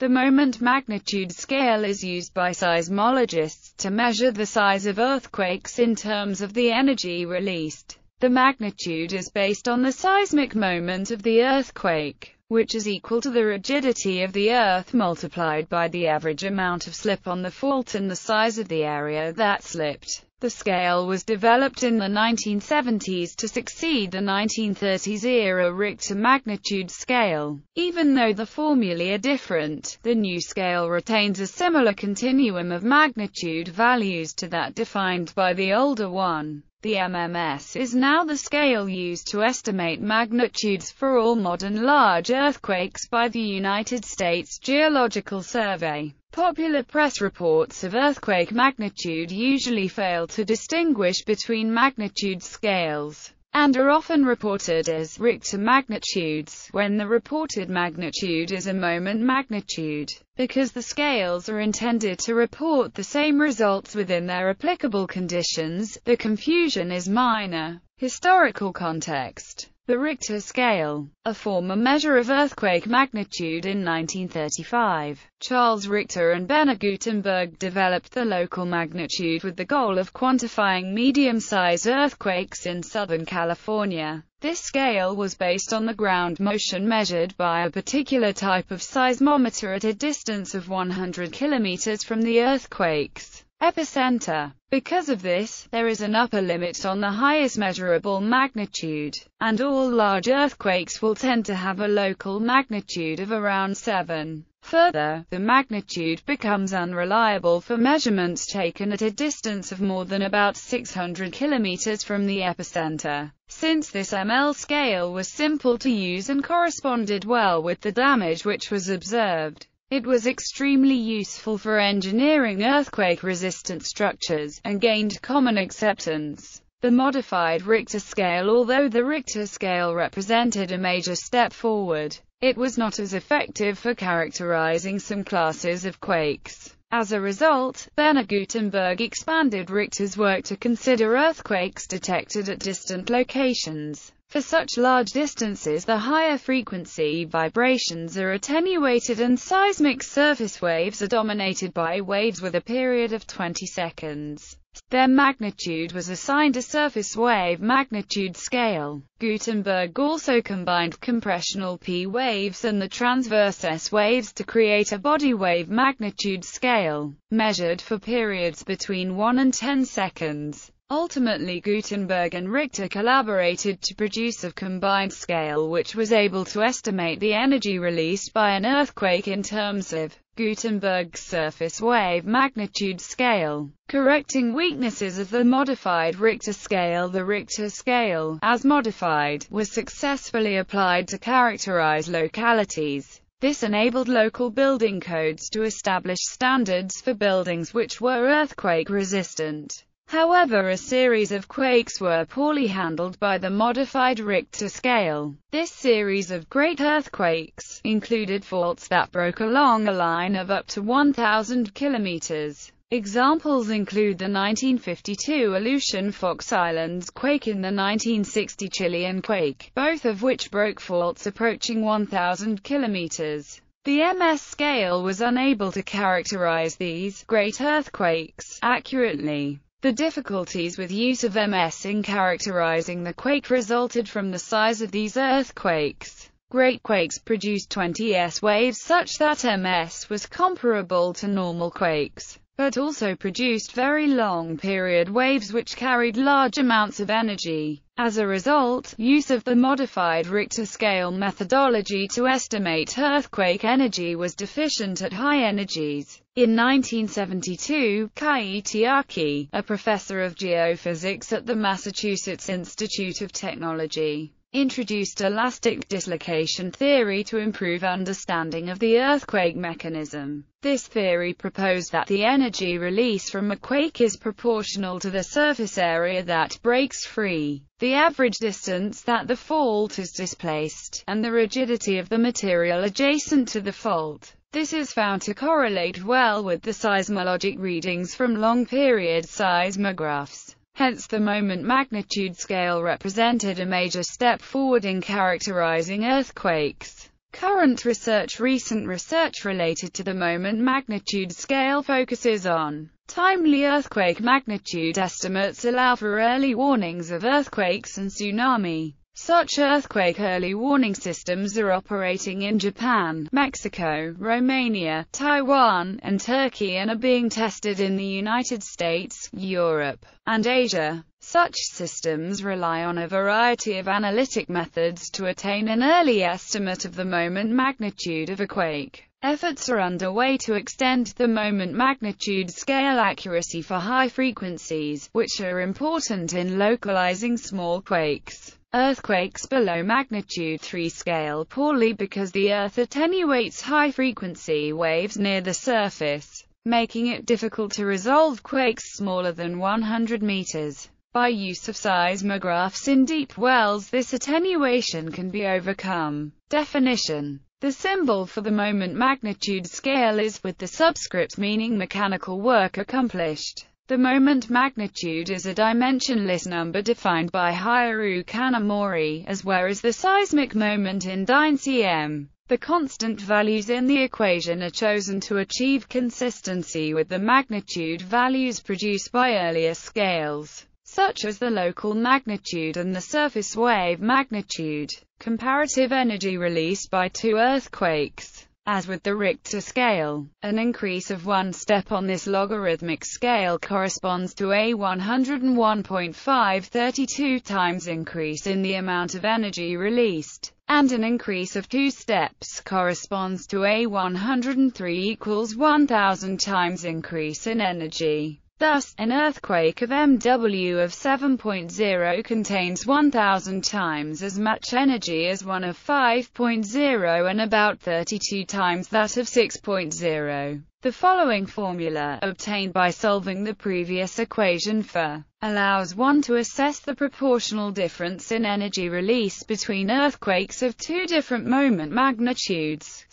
The moment magnitude scale is used by seismologists to measure the size of earthquakes in terms of the energy released. The magnitude is based on the seismic moment of the earthquake, which is equal to the rigidity of the Earth multiplied by the average amount of slip on the fault and the size of the area that slipped. The scale was developed in the 1970s to succeed the 1930s-era Richter magnitude scale. Even though the formulae are different, the new scale retains a similar continuum of magnitude values to that defined by the older one. The MMS is now the scale used to estimate magnitudes for all modern large earthquakes by the United States Geological Survey. Popular press reports of earthquake magnitude usually fail to distinguish between magnitude scales and are often reported as Richter magnitudes, when the reported magnitude is a moment magnitude. Because the scales are intended to report the same results within their applicable conditions, the confusion is minor. Historical context the Richter scale, a former measure of earthquake magnitude in 1935. Charles Richter and Benno Gutenberg developed the local magnitude with the goal of quantifying medium-sized earthquakes in Southern California. This scale was based on the ground motion measured by a particular type of seismometer at a distance of 100 kilometers from the earthquake's epicenter. Because of this, there is an upper limit on the highest measurable magnitude, and all large earthquakes will tend to have a local magnitude of around 7. Further, the magnitude becomes unreliable for measurements taken at a distance of more than about 600 kilometers from the epicenter. Since this ML scale was simple to use and corresponded well with the damage which was observed, it was extremely useful for engineering earthquake-resistant structures, and gained common acceptance. The modified Richter scale Although the Richter scale represented a major step forward, it was not as effective for characterizing some classes of quakes. As a result, Benno Gutenberg expanded Richter's work to consider earthquakes detected at distant locations. For such large distances the higher frequency vibrations are attenuated and seismic surface waves are dominated by waves with a period of 20 seconds. Their magnitude was assigned a surface wave magnitude scale. Gutenberg also combined compressional P waves and the transverse S waves to create a body wave magnitude scale, measured for periods between 1 and 10 seconds. Ultimately Gutenberg and Richter collaborated to produce a combined scale which was able to estimate the energy released by an earthquake in terms of Gutenberg's surface wave magnitude scale, correcting weaknesses of the modified Richter scale. The Richter scale, as modified, was successfully applied to characterize localities. This enabled local building codes to establish standards for buildings which were earthquake resistant. However a series of quakes were poorly handled by the modified Richter scale. This series of great earthquakes included faults that broke along a line of up to 1,000 kilometers. Examples include the 1952 Aleutian Fox Islands quake and the 1960 Chilean quake, both of which broke faults approaching 1,000 kilometers. The MS scale was unable to characterize these great earthquakes accurately. The difficulties with use of MS in characterizing the quake resulted from the size of these earthquakes. Great quakes produced 20 S waves such that MS was comparable to normal quakes, but also produced very long period waves which carried large amounts of energy. As a result, use of the modified Richter scale methodology to estimate earthquake energy was deficient at high energies. In 1972, Keiiti Aki, a professor of geophysics at the Massachusetts Institute of Technology, introduced elastic dislocation theory to improve understanding of the earthquake mechanism. This theory proposed that the energy release from a quake is proportional to the surface area that breaks free, the average distance that the fault is displaced, and the rigidity of the material adjacent to the fault. This is found to correlate well with the seismologic readings from long-period seismographs. Hence the moment magnitude scale represented a major step forward in characterizing earthquakes. Current research Recent research related to the moment magnitude scale focuses on timely earthquake magnitude estimates allow for early warnings of earthquakes and tsunami. Such earthquake early warning systems are operating in Japan, Mexico, Romania, Taiwan, and Turkey and are being tested in the United States, Europe, and Asia. Such systems rely on a variety of analytic methods to attain an early estimate of the moment magnitude of a quake. Efforts are underway to extend the moment magnitude scale accuracy for high frequencies, which are important in localizing small quakes. Earthquakes below magnitude 3 scale poorly because the Earth attenuates high-frequency waves near the surface, making it difficult to resolve quakes smaller than 100 meters. By use of seismographs in deep wells this attenuation can be overcome. Definition The symbol for the moment magnitude scale is with the subscript meaning mechanical work accomplished. The moment magnitude is a dimensionless number defined by Hiroo Kanamori, as well as the seismic moment in dyne cm. The constant values in the equation are chosen to achieve consistency with the magnitude values produced by earlier scales such as the local magnitude and the surface wave magnitude. Comparative energy released by two earthquakes. As with the Richter scale, an increase of one step on this logarithmic scale corresponds to a 101.532 times increase in the amount of energy released, and an increase of two steps corresponds to a 103 equals 1000 times increase in energy. Thus, an earthquake of MW of 7.0 contains 1000 times as much energy as one of 5.0 and about 32 times that of 6.0. The following formula, obtained by solving the previous equation for, allows one to assess the proportional difference in energy release between earthquakes of two different moment magnitudes,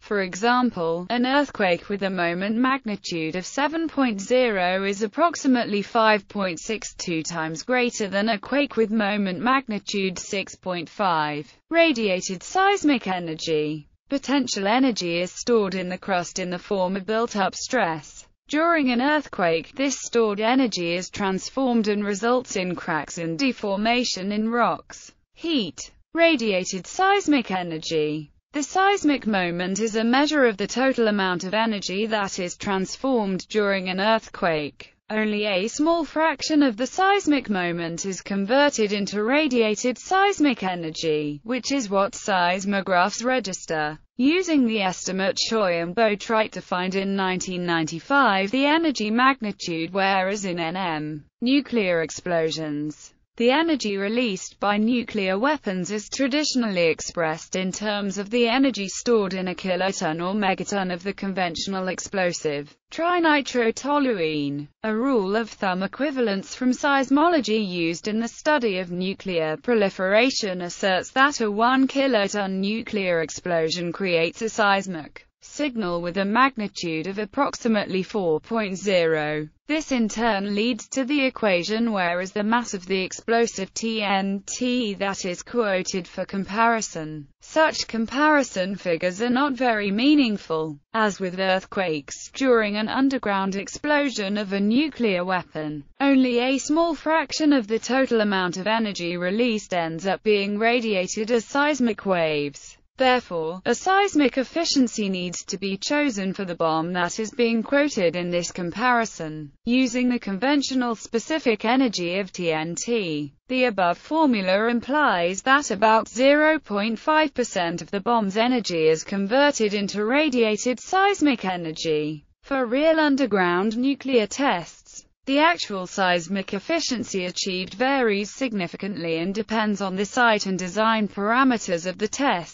for example, an earthquake with a moment magnitude of 7.0 is approximately 5.62 times greater than a quake with moment magnitude 6.5. Radiated seismic energy. Potential energy is stored in the crust in the form of built-up stress. During an earthquake, this stored energy is transformed and results in cracks and deformation in rocks. Heat. Radiated seismic energy. The seismic moment is a measure of the total amount of energy that is transformed during an earthquake. Only a small fraction of the seismic moment is converted into radiated seismic energy, which is what seismographs register. Using the estimate Choy and Boatwright to find in 1995 the energy magnitude whereas in NM, nuclear explosions, the energy released by nuclear weapons is traditionally expressed in terms of the energy stored in a kiloton or megaton of the conventional explosive, trinitrotoluene. A rule of thumb equivalence from seismology used in the study of nuclear proliferation asserts that a 1 kiloton nuclear explosion creates a seismic signal with a magnitude of approximately 4.0. This in turn leads to the equation whereas the mass of the explosive TNT that is quoted for comparison. Such comparison figures are not very meaningful, as with earthquakes, during an underground explosion of a nuclear weapon. Only a small fraction of the total amount of energy released ends up being radiated as seismic waves. Therefore, a seismic efficiency needs to be chosen for the bomb that is being quoted in this comparison, using the conventional specific energy of TNT. The above formula implies that about 0.5% of the bomb's energy is converted into radiated seismic energy. For real underground nuclear tests, the actual seismic efficiency achieved varies significantly and depends on the site and design parameters of the test.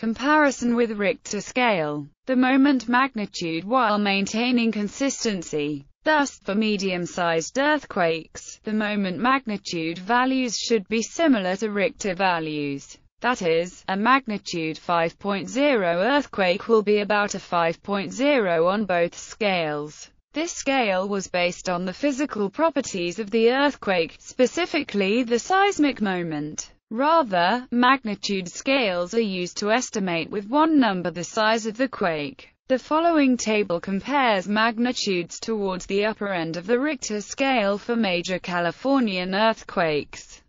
Comparison with Richter scale. The moment magnitude while maintaining consistency. Thus, for medium-sized earthquakes, the moment magnitude values should be similar to Richter values. That is, a magnitude 5.0 earthquake will be about a 5.0 on both scales. This scale was based on the physical properties of the earthquake, specifically the seismic moment. Rather, magnitude scales are used to estimate with one number the size of the quake. The following table compares magnitudes towards the upper end of the Richter scale for major Californian earthquakes.